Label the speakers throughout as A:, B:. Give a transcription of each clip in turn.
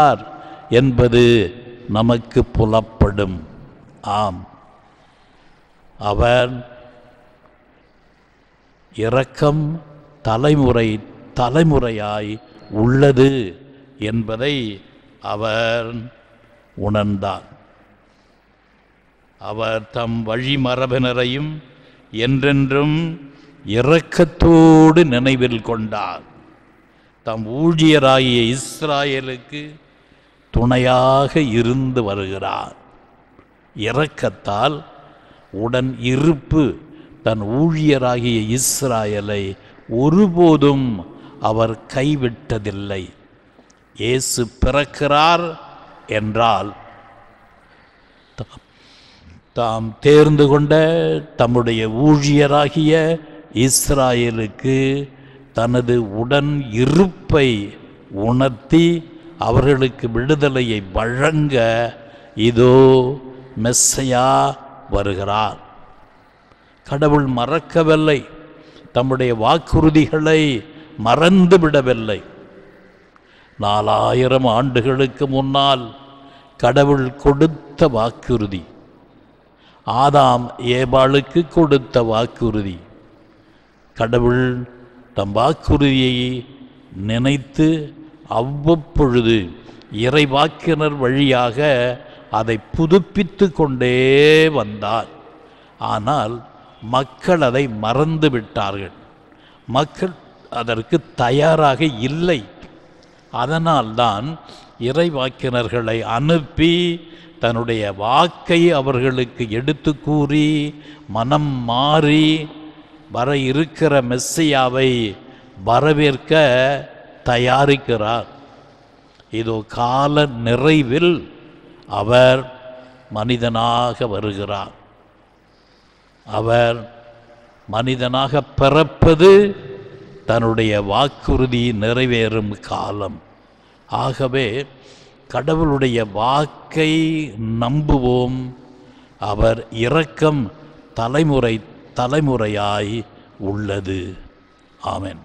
A: யார் என்பது நமக்கு புலப்படும். ஆம். அவர் இரக்கம் தலைமுறை தலைமுறையாய் உள்ளது என்பதை அவர் உணர்ந்தார். அவர் தம் வழிமரபினரையும் என்றென்றும் இரக்கத்தோடு நினைவில் கொண்டார். தம் ஊழியராகிய இஸ்ராயலுக்கு துணையாக இருந்து வருகிறார் இரக்கத்தால் உடன் இருப்பு தன் ஊழியராகிய இஸ்ராயலை ஒருபோதும் அவர் கைவிட்டதில்லை. இயேசு பிறக்கிறார் என்றால் தாம் தேர்ந்து கொண்ட தம்முடைய ஊழியராகிய இஸ்ராயலுக்கு தனது உடன் இருப்பை உணர்த்தி அவர்களுக்கு விடுதலையை வழங்க இதோ மெஸ்ஸையா வருகிறார். கடவுள் மறக்கவில்லை. தம்முடைய வாக்குறுதிகளை மறந்து விடவில்லை நாலாயிரம் ஆண்டுகளுக்கு முன்னால் கடவுள் கொடுத்த வாக்குறுதி ஆதாம் ஏபாளுக்கு கொடுத்த வாக்குறுதி. கடவுள் தம் வாக்குறுதியை நினைத்து அவ்வப்பொழுது இறைவாக்கினர் வழியாக அதை புதுப்பித்து கொண்டே வந்தார். ஆனால் மக்கள் அதை மறந்து விட்டார்கள். மக்கள் அதற்கு தயாராக இல்லை. அதனால்தான் இறைவாக்கினர்களை அனுப்பி தன்னுடைய வாக்கை அவர்களுக்கு எடுத்து கூறி மனம் மாறி வர இருக்கிற மெஸ்ஸையாவை வரவேற்க தயாரிக்கிறார். இதோ கால நிறைவில் அவர் மனிதனாக வருகிறார். அவர் மனிதனாக பிறப்பது தன்னுடைய வாக்குறுதி நிறைவேறும் காலம். ஆகவே கடவுளுடைய வாக்கை நம்புவோம். அவர் இரக்கம் தலைமுறை தலைமுறையாய் உள்ளது. ஆமேன்.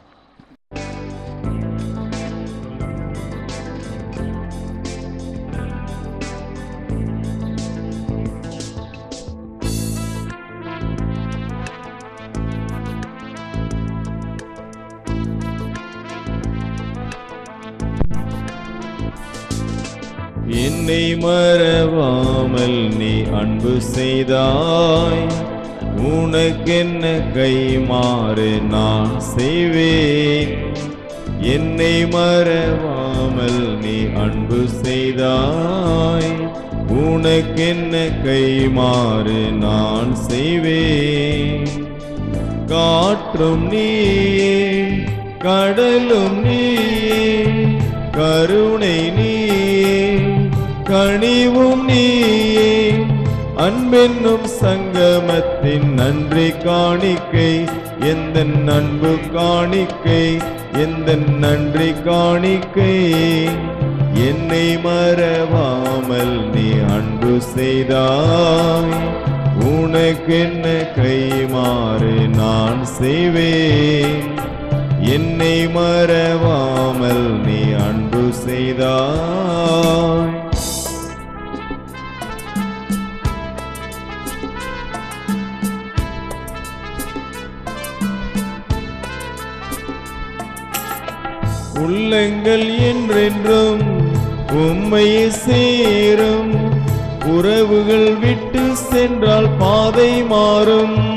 B: உன்னை மறவாமல் நீ அன்பு செய்தாய். உனக்கென்ன கை மாறு நான் செய்வேன். என்னை மறவாமல் நீ அன்பு செய்தாய். உனக்கென்ன கை மாறு நான் செய்வேன். காற்றும் நீயே கடலும் நீயே கருணை நீ கனிவும் நீயே. அன்பென்னும் சங்கமத்தின் நன்றி காணிக்கை. எந்த அன்பு காணிக்கை எந்த நன்றி காணிக்கை. என்னை மறவாமல் நீ அன்பு செய்தாய். உனக்கென்ன கை மாறு நான் செய்வேன். என்னை மறவாமல் நீ அன்பு செய்தாய். உள்ளங்கள் என்றென்றும் உம்மையை சேரும். உறவுகள் விட்டு சென்றால் பாதை மாறும்.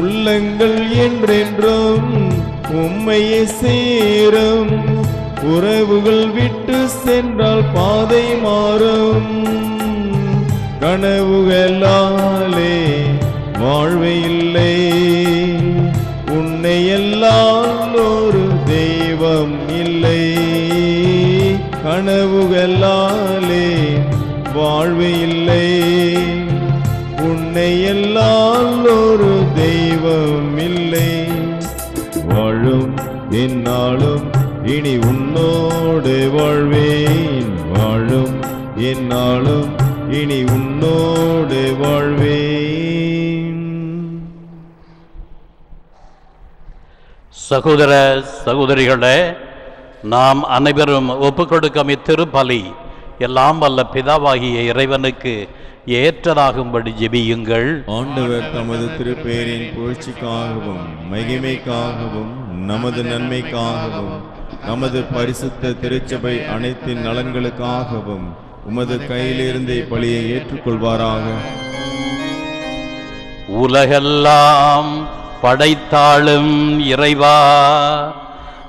B: உள்ளங்கள் என்றென்றும் உம்மையை சேரும். உறவுகள் விட்டு சென்றால் பாதை மாறும். கனவுகளாலே வாழ்வை இல்லை. கனவுகளாலே வாழ்வு இல்லை. உன்னை எல்லாம் ஒரு தெய்வம் இல்லை. வாழும் என்னாலும் இனி உன்னோடு வாழ்வேன். வாழும் என்னாலும் இனி உன்னோடு வாழ்வேன்.
A: சகோதர சகோதரிகளே நாம் அனைவரும் ஒப்புக்கொடுக்கும் இத்திருப்பலி. எல்லாம் வல்ல பிதாவாகிய இறைவனுக்கு ஏற்றதாகும்படி ஜெபியுங்கள்.
B: ஆண்டவர் தமது திருப்பேரின் புகழ்ச்சிக்காகவும் மகிமைக்காகவும் நமது நன்மைக்காகவும் நமது பரிசுத்த திருச்சபை அனைத்தின் நலன்களுக்காகவும் உமது கையிலிருந்து இப்பலியை ஏற்றுக்கொள்வாராக.
A: உலகெல்லாம் படைத்தாளும் இறைவா.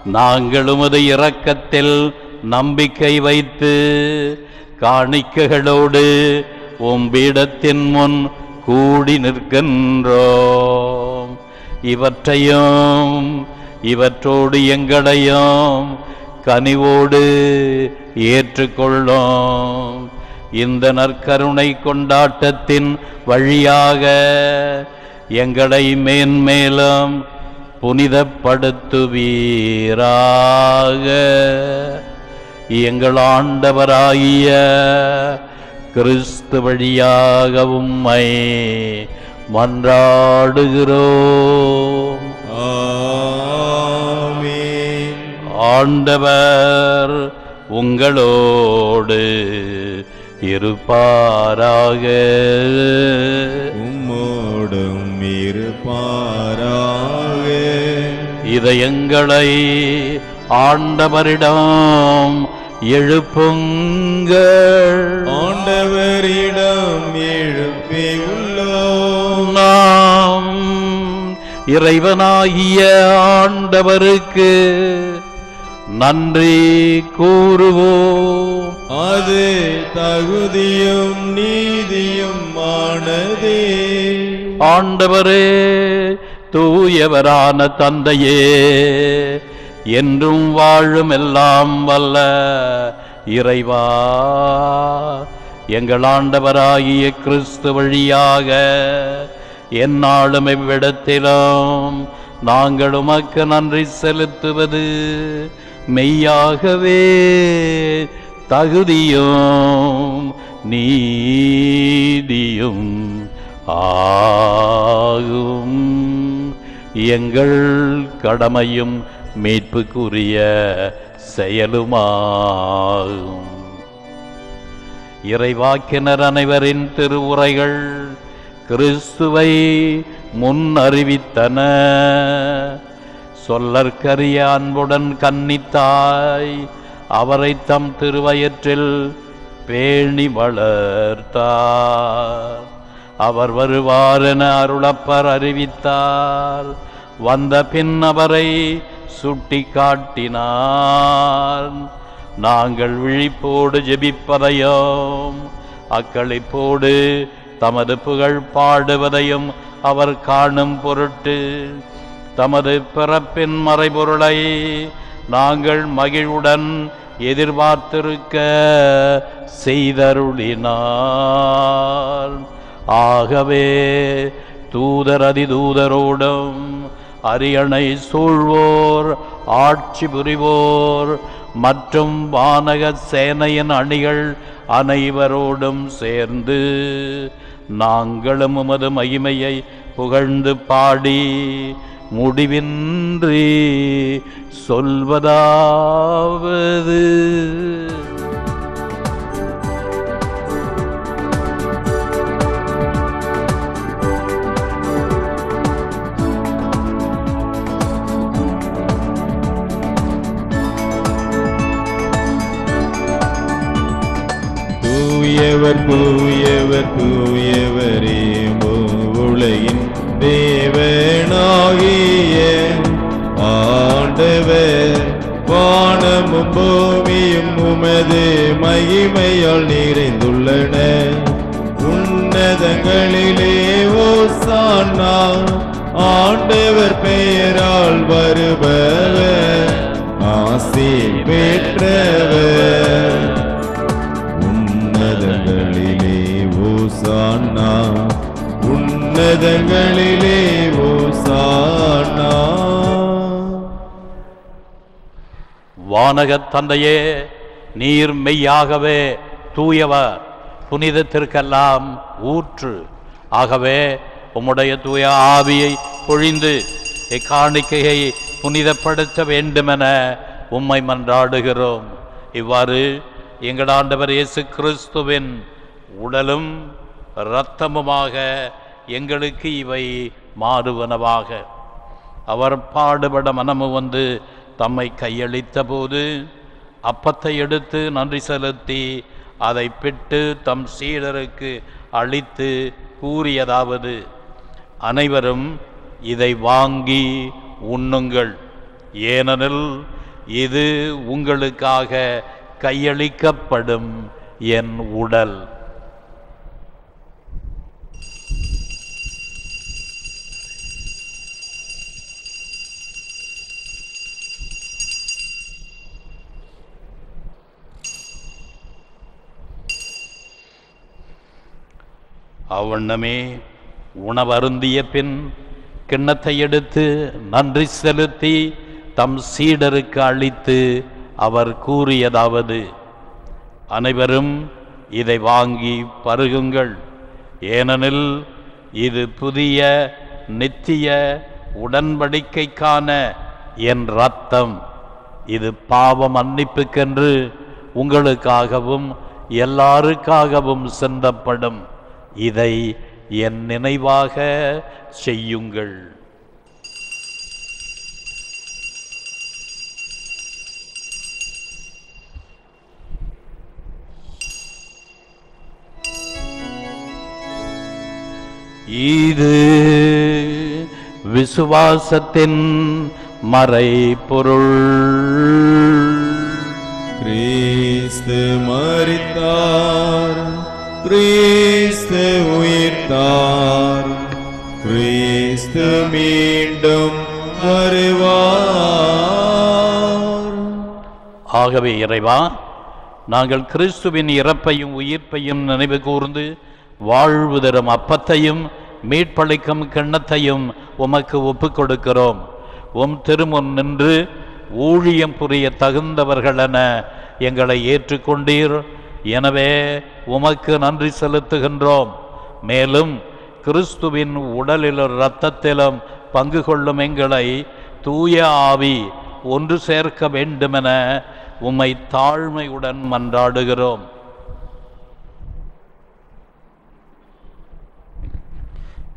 A: நாங்கள் உமது இரக்கத்தில் நம்பிக்கை வைத்து காணிக்கைகளோடு உம்பீடத்தின் முன் கூடி நிற்கின்றோம். இவற்றையும் இவற்றோடு எங்களையும் கனிவோடு ஏற்றுக்கொள்ளோம். இந்த நற்கருணை கொண்டாட்டத்தின் வழியாக எங்களை மேன்மேலும் புனிதப்படுத்துவீராக. எங்கள் ஆண்டவராகிய கிறிஸ்து வழியாக உம்மை மன்றாடுகிறோம். ஆண்டவர் உங்களோடு இருப்பாராக. இதயங்களை ஆண்டவரிடம் எழுப்புங்கள்.
B: ஆண்டவரிடம் எழுப்பி உள்ளோம்
A: நாம் இறைவனாகிய ஆண்டவருக்கு நன்றி கூறுவோம்.
B: அது தகுதியும் நீதியும் ஆனதே.
A: ஆண்டவரே தூயவரான தந்தையே என்றும் வாழும் எல்லாம் வல்ல இறைவா. எங்கள் ஆண்டவராகிய கிறிஸ்து வழியாக எந்நாளும் இவ்விடத்திலும் நாங்கள் உமக்கு நன்றி செலுத்துவது மெய்யாகவே தகுதியும் நீதியும் ஆகும். எங்கள் கடமையும் மீட்புக்குரிய செயலுமாகும். இறைவாக்கினர் அனைவரின் திருவுரைகள் கிறிஸ்துவை முன் அறிவித்தன சொல்லற்கரிய அன்புடன் கன்னித்தாய் அவரை தம் திருவயற்றில் பேணி வளர்த்தார். அவர் வருவார் என அருளப்பர் அறிவித்தார். வந்த பின் அவரை சுட்டி காட்டினார் நாங்கள் விழிப்போடு ஜெபிப்பதையும் அக்களிப்போடு தமது புகழ் பாடுவதையும் அவர் காணும் பொருட்டு தமது பிறப்பின் மறைபொருளை நாங்கள் மகிழ்வுடன் எதிர்பார்த்திருக்க செய்தருளினார். ஆகவே தூதர் அதிதூதரோடும் அரியணை சூழ்வோர் ஆட்சி புரிவோர் மற்றும் வானக சேனையின் அணிகள் அனைவரோடும் சேர்ந்து நாங்களும் உமது மகிமையை புகழ்ந்து பாடி முடிவின்றி சொல்வதாவது.
B: தூயவரே உலகின் தேவனாகிய ஆண்டவர். வானமும் பூமியும் உமது மகிமையால் நிறைந்துள்ளன. உன்னதங்களிலே ஓசானா ஆண்டவர் பெயரால் வருபவர். ஆசி பெற்ற
A: வானகத் தந்தையே நீர் மெய்யாகவே தூயவர். புனிதத்திற்கெல்லாம் ஊற்று. ஆகவே உம்முடைய தூய ஆவியை பொழிந்து இக்காணிக்கையை புனிதப்படுத்த வேண்டுமென உம்மை மன்றாடுகிறோம். இவ்வாறு எங்கள் ஆண்டவர் இயேசு கிறிஸ்துவின் உடலும் இரத்தமுமாக எங்களுக்கு இவை மாறுவனவாக. அவர் பாடுபட மனமு வந்து தம்மை கையளித்த போது அப்பத்தை எடுத்து நன்றி செலுத்தி அதை பிட்டு தம் சீடருக்கு அளித்து கூறியதாவது அனைவரும் இதை வாங்கி உண்ணுங்கள். ஏனெனில் இது உங்களுக்காக கையளிக்கப்படும் என் உடல். அவ்வண்ணமே உணவருந்திய பின் கிண்ணத்தை எடுத்து நன்றி செலுத்தி தம் சீடருக்கு அளித்து அவர் கூறியதாவது அனைவரும் இதை வாங்கி பருகுங்கள். ஏனெனில் இது புதிய நித்திய உடன்படிக்கைக்கான என் ரத்தம் இது பாவ மன்னிப்புக்கென்று உங்களுக்காகவும் எல்லாருக்காகவும் சிந்தப்படும் இதை என் நினைவாக செய்யுங்கள். இது விசுவாசத்தின் மறைபொருள்.
B: கிறிஸ்து மறித்தார் கிறிஸ்து உயிர்த்தார். கிறிஸ்து மீண்டும் வருவார்.
A: ஆகவே இறைவா நாங்கள் கிறிஸ்துவின் இறப்பையும் உயிர்ப்பையும் நினைவு கூர்ந்து வாழ்வு தரும் அப்பத்தையும் மீட்பளிக்கும் கிண்ணத்தையும் உமக்கு ஒப்புக் கொடுக்கிறோம். உம் திருமுன் நின்று ஊழியம் புரிய தகுந்தவர்களென எங்களை ஏற்றுக்கொண்டீர். எனவே உமக்கு நன்றி செலுத்துகின்றோம். மேலும் கிறிஸ்துவின் உடலிலும் இரத்தத்திலும் பங்கு கொள்ளும் எங்களை தூய ஆவி ஒன்று சேர்க்க வேண்டுமென உம்மை தாழ்மையுடன் மன்றாடுகிறோம்.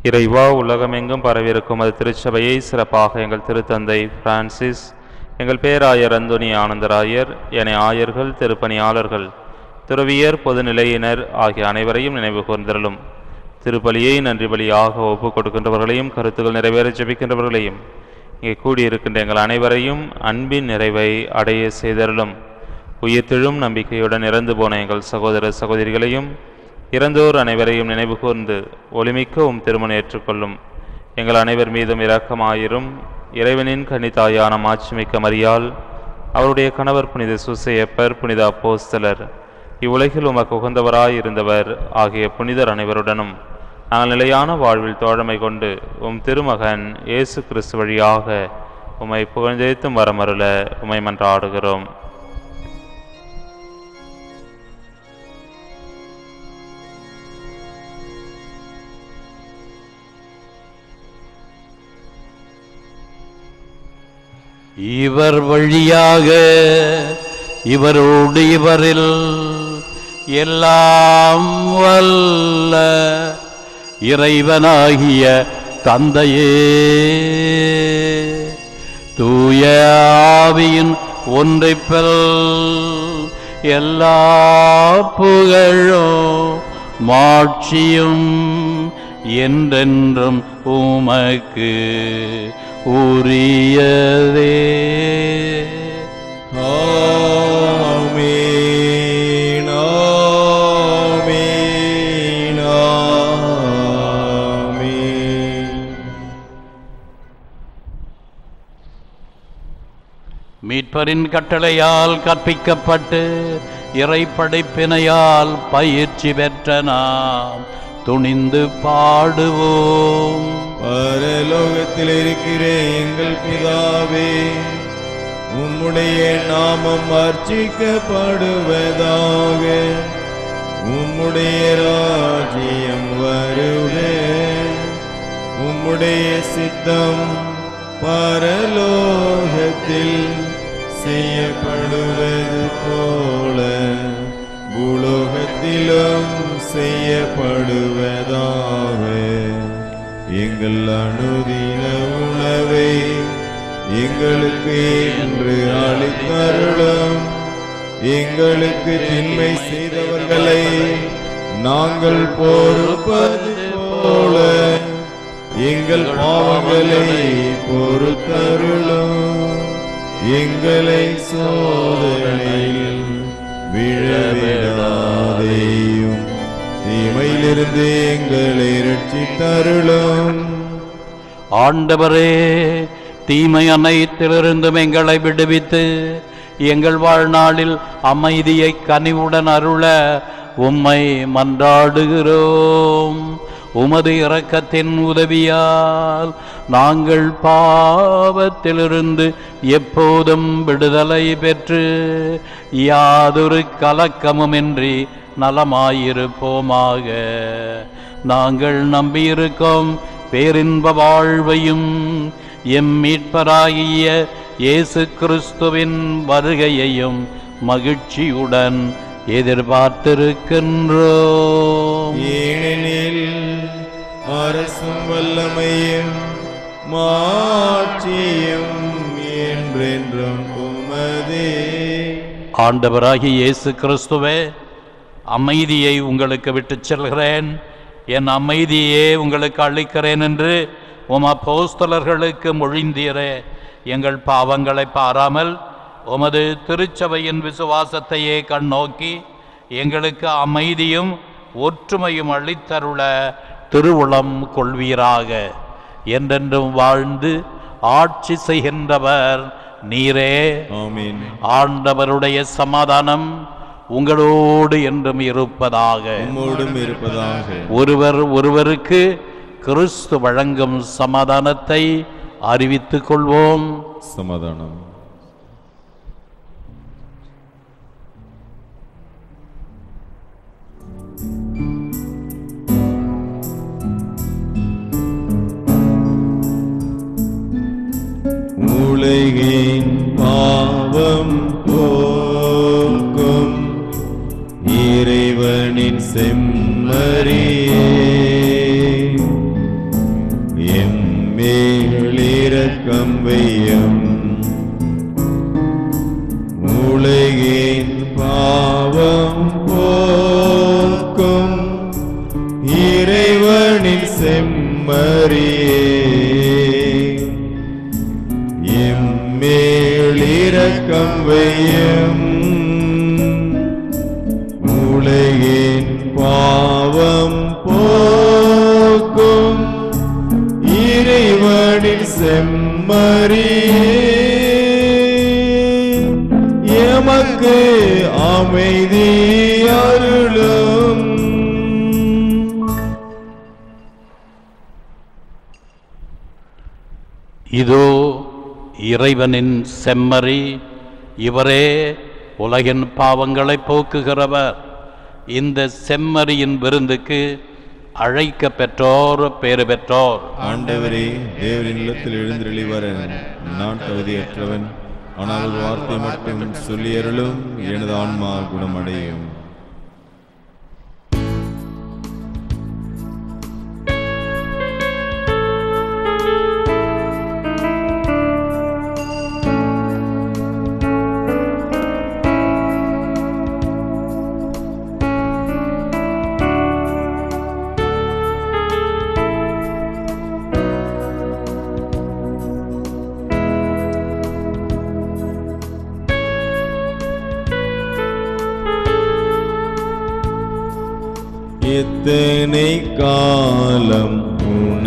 C: இறைவா உலகமெங்கும் பரவியிருக்கும் அது திருச்சபையை சிறப்பாக எங்கள் திருத்தந்தை பிரான்சிஸ் எங்கள் பேராயர் அந்தோனி ஆனந்தராயர் என ஆயர்கள் திருப்பணியாளர்கள் துறவியர் பொதுநிலையினர் ஆகிய அனைவரையும் நினைவு கூர்ந்திரலும் திருப்பலியை நன்றி பலியாக ஒப்புக் கொடுக்கின்றவர்களையும் கருத்துக்கள் நிறைவேற ஜபிக்கின்றவர்களையும் இங்கே கூடியிருக்கின்ற எங்கள் அனைவரையும் அன்பின் நிறைவை அடைய செய்தருளும். உயிர்த்தெழும் நம்பிக்கையுடன் இறந்து போன எங்கள் சகோதர சகோதரிகளையும் இறந்தோர் அனைவரையும் நினைவு கூர்ந்து ஒளிமிக்க உம் திருமணம் ஏற்றுக்கொள்ளும். எங்கள் அனைவர் மீதும் இரக்கமாயிரும். இறைவனின் கன்னித்தாயான மாட்சிமிக்க மரியால் அவருடைய கணவர் புனித சுசையப்பர் புனித அப்போஸ்தலர் இவ்வுலகில் உமக்கு உகந்தவராய் இருந்தவர் ஆகிய புனிதர் அனைவருடனும் நாங்கள் நிலையான வாழ்வில் தோழமை கொண்டு உம் திருமகன் இயேசு கிறிஸ்து வழியாக உம்மை புகழ்ந்தேத்தும் வரமருள உம்மை மன்றாடுகிறோம்.
A: இவர் வழியாக இவரோடு இவரில் எல்லாம் வல்ல இறைவனாகிய தந்தையே. தூய ஆவியின் ஒன்றைப்பெல் எல்லா புகழோ மாட்சியும் என்றென்றும் உமக்கு உரியதே.
B: ஓ
A: மீட்பரின் கட்டளையால் கற்பிக்கப்பட்டு இறைப்படைப்பினையால் பயிற்சி பெற்ற நாம் துணிந்து பாடுவோம்.
B: பரலோகத்தில் இருக்கிற எங்கள் பிதாவே உம்முடைய நாமம் அர்ச்சிக்கப்படுவதாக உம்முடைய ராஜ்யம் வருக. உம்முடைய சித்தம் பரலோகத்தில் செய்யப்படுவது போல பூலோகத்திலும் செய்யப்படுவதாக. எங்கள் அனுதின உணவை எங்களுக்கு என்று அளித்தருளும். எங்களுக்கு தின்மை செய்தவர்களை நாங்கள் பொறுப்பது போல எங்கள் பாவங்களை பொறுத்தருளும். எங்களை சோதனையில் விழவிடாதேயும். தீமையிலிருந்து எங்களை ரட்சித்தருளும்
A: ஆண்டவரே தீமை அனைத்திலிருந்தும் எங்களை விடுவித்து எங்கள் வாழ்நாளில் அமைதியை கனிவுடன் அருள உம்மை மன்றாடுகிறோம். உமது இரக்கத்தின் உதவியால் நாங்கள் பாவத்திலிருந்து எப்போதும் விடுதலை பெற்று யாதொரு கலக்கமுமின்றி நலமாயிருப்போமாக. நாங்கள் நம்பியிருக்கோம் பேரின்ப வாழ்வையும் எம் மீட்பராகிய இயேசு கிறிஸ்துவின் வருகையையும் மகிழ்ச்சியுடன் எதிர்பார்த்திருக்கின்றோம்.
B: ஏனெனில் அரசும் வல்லமையும் மாற்றியும் என்றென்றும் உமதே.
A: ஆண்டவராகி இயேசு கிறிஸ்துவே அமைதியை உங்களுக்கு விட்டு செல்கிறேன். என் அமைதியே உங்களுக்கு அளிக்கிறேன் என்று உம போஸ்தலர்களுக்கு மொழிந்தீரே. எங்கள் பாவங்களை பாராமல் உமது திருச்சபையின் விசுவாசத்தையே கண்ணோக்கி எங்களுக்கு அமைதியும் ஒற்றுமையும் அளித்தருள திருவுளம் கொள்வீராக. என்றென்றும் வாழ்ந்து ஆட்சி செய்கின்றவர் நீரே. ஆண்டவருடைய சமாதானம் உங்களோடு என்றும் இருப்பதாக.
B: இருப்பதாக.
A: ஒருவர் ஒருவருக்கு கிறிஸ்து வழங்கும் சமாதானத்தை அறிவித்துக் கொள்வோம்.
B: சமாதானம். உலகின் பாவம் போக்கும். இறைவனின் செம்மறியே. எம்மேலிரக்கம் வையம் உலகின் இறைவனின்
A: செம்மறி இவரே உலகின் பாவங்களை போக்குகிறவர். இந்த செம்மறியின் விருந்துக்கு அழைக்க பெற்றோர் பேறு பெற்றோர்.
B: ஆண்டவரே தேவரின் இல்லத்தில் எழுந்தருளி நான் தகுதியற்றவன். ஆனால் ஒரு வார்த்தை மட்டும் சொல்லி அருளும் எனது ஆன்மா குணமடையும்.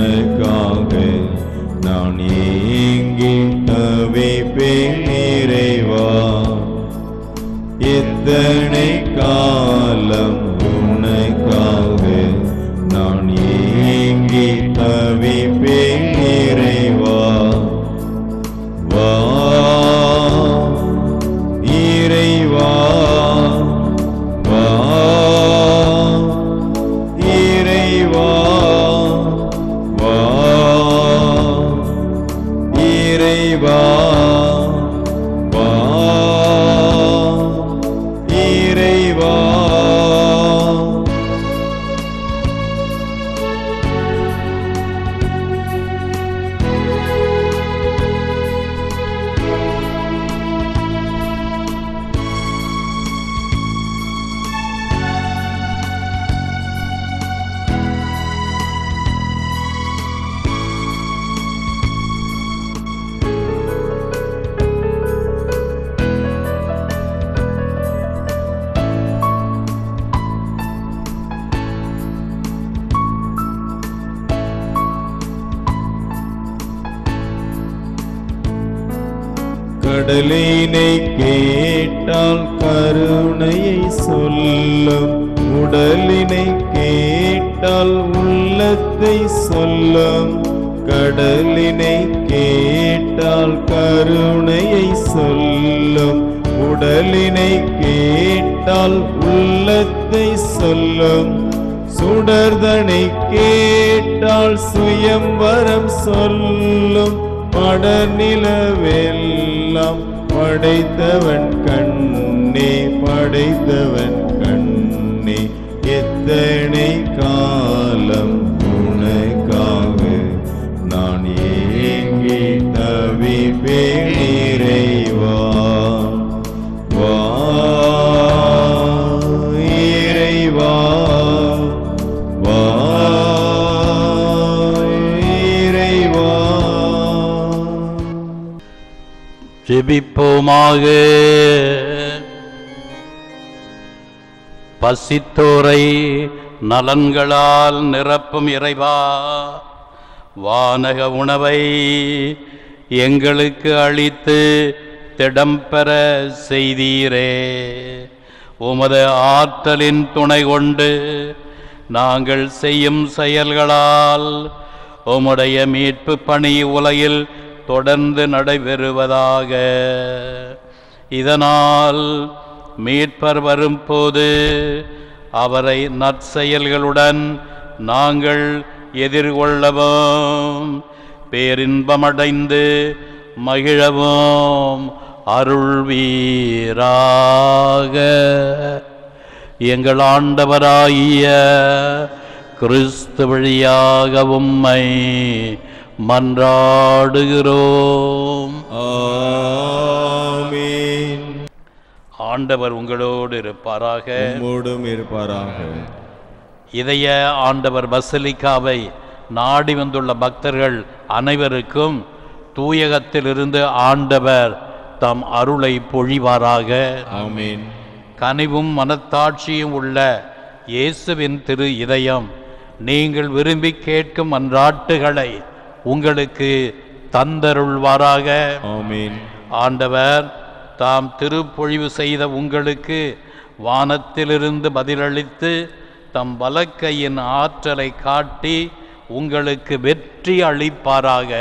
B: உனக்காக நான் ஏங்கி தவிப்பேன் நிறைவா எத்தனை காலம் சொல்லும் கடலினை கேட்டால் கருணையை சொல்லும். உடலினை கேட்டால் உள்ளத்தை சொல்லும். சுடர்தனை கேட்டால் சுயம்பரம் சொல்லும். படநிலவெல்லாம் படைத்தவன் கண்ணே படைத்தவன் கண்ணே. எத்தனை கா
A: விடுவிப்போமாக பசித்தோரை நலன்களால் நிரப்பும் இறைவா வானக உணவை எங்களுக்கு அளித்து திடம்பெற செய்தீரே. உமது ஆற்றலின் துணை கொண்டு நாங்கள் செய்யும் செயல்களால் உம்முடைய மீட்பு பணி உலகில் தொடர்ந்து நடைபெறுவதாக. இதனால் மீட்பர் வரும்போது அவரை நற்செயல்களுடன் நாங்கள் எதிர்கொள்ளவும் பேரின்பமடைந்து மகிழவும் அருள்வீராக. எங்கள் ஆண்டவராகிய கிறிஸ்து வழியாக உம்மை மன்றாடுகிறோம்.
B: ஆமீன்.
A: ஆண்டவர் உங்களோடு இருப்பாராக.
B: உம்மோடும் இருப்பாராக.
A: இதய ஆண்டவர் பசலிக்காவை நாடி வந்துள்ள பக்தர்கள் அனைவருக்கும் தூயகத்திலிருந்து ஆண்டவர் தம் அருளை பொழிவாராக.
B: ஆமீன்.
A: கனிவும் மனத்தாட்சியும் உள்ள இயேசுவின் திரு இதயம் நீங்கள் விரும்பி கேட்கும் அன்றாட்டுகளை உங்களுக்கு தந்தருள்வாராக. ஆண்டவர் தாம் திருப்பொழிவு செய்த உங்களுக்கு வானத்திலிருந்து பதிலளித்து தம் வலக்கையின் ஆற்றலை காட்டி உங்களுக்கு வெற்றி அளிப்பாராக.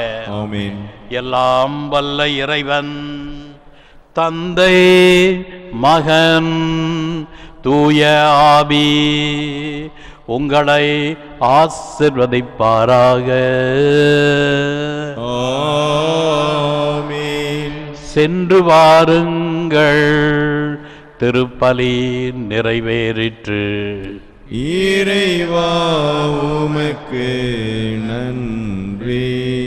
A: எல்லாம் வல்ல இறைவன். தந்தை மகன் தூய ஆவி உங்களை ஆசிர்வதிப்பாராக. சென்று வாருங்கள். திருப்பலி நிறைவேறிற்று.
B: இறைவா உமக்கு நன்றி.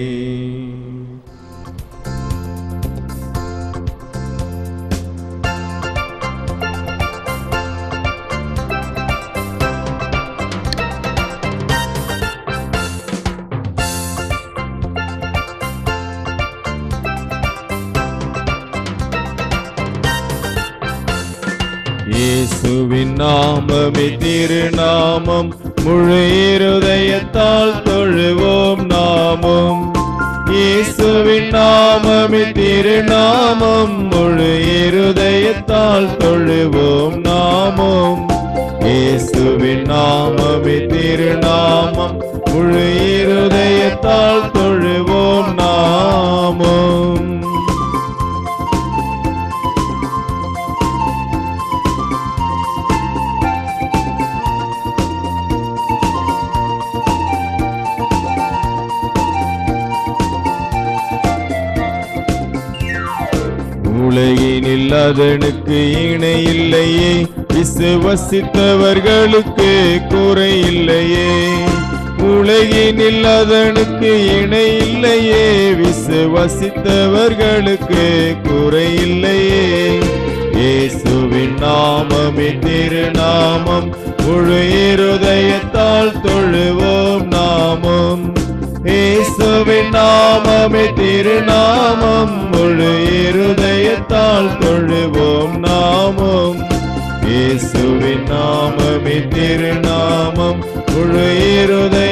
B: இயேசுவின் நாமமே திருநாமம். முழு இருதயத்தால் தொழுவோம் நாமம். இயேசுவின் நாமமே திருநாமம். முழு இருதயத்தால் தொழுவோம் நாமம். இயேசுவின் நாமமே திருநாமம். முழு இருதயத்தால் இல்லாதனுக்கு இணை இல்லையே விசுவசித்தவர்களுக்கு குறை இல்லையே உலகின் இல்லாதனுக்கு இணை இல்லையே விசுவசித்தவர்களுக்கு குறை இல்லையே இயேசுவின் நாமமே திருநாமம். முழு இருதயத்தால் தொழுவோம் நாமம். இயேசுவின் நாமமே திருநாமம் முழு இருதயத்தால் தொழுவோம் நாமம். இயேசுவின் நாமமே திருநாமம் முழு இருதய